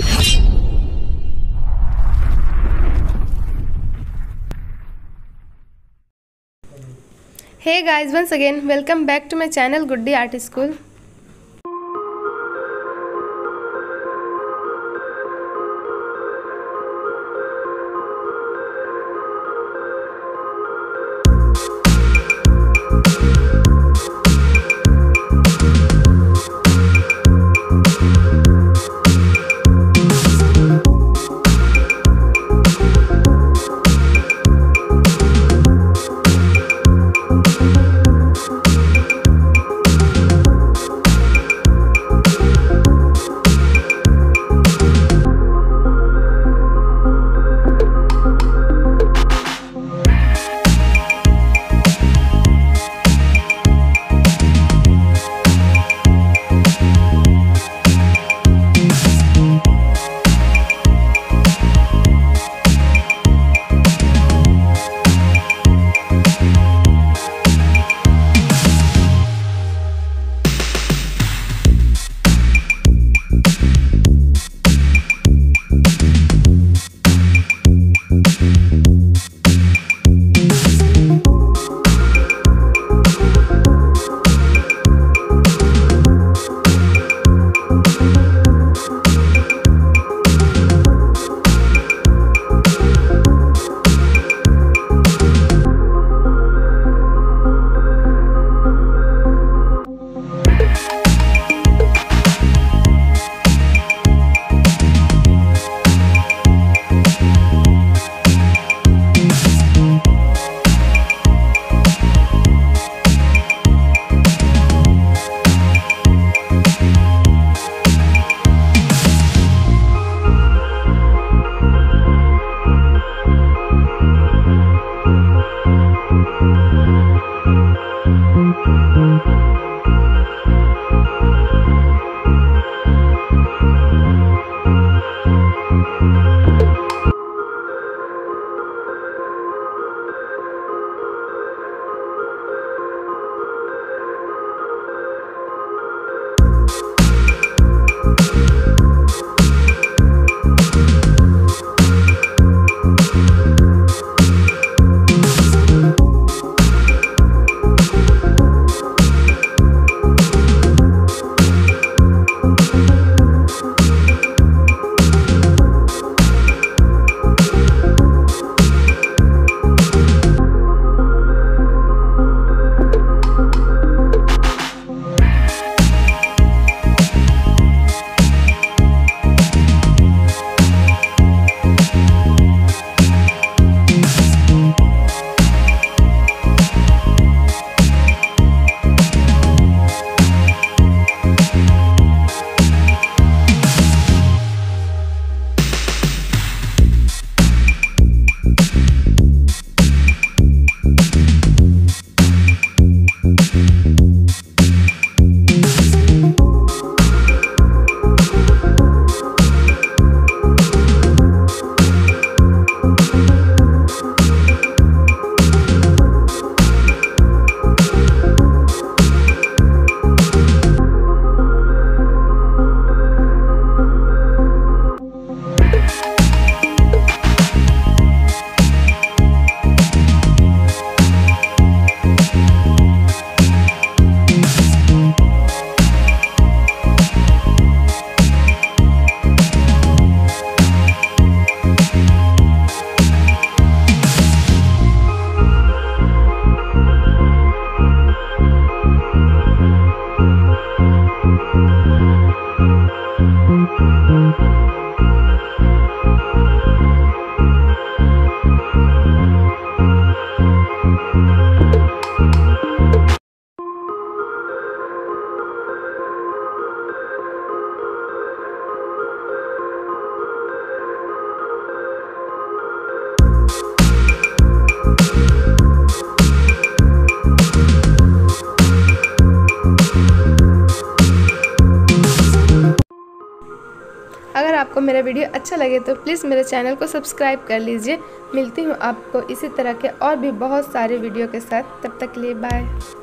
Hey guys, once again welcome back to my channel Good Day Art School. Thank you. आपको मेरा video अच्छा लगे तो please मेरे चैनल को सब्सक्राइब कर लीजिए मिलती हूँ आपको इसी तरह के और भी बहुत सारे वीडियो के साथ तब तक लिए बाय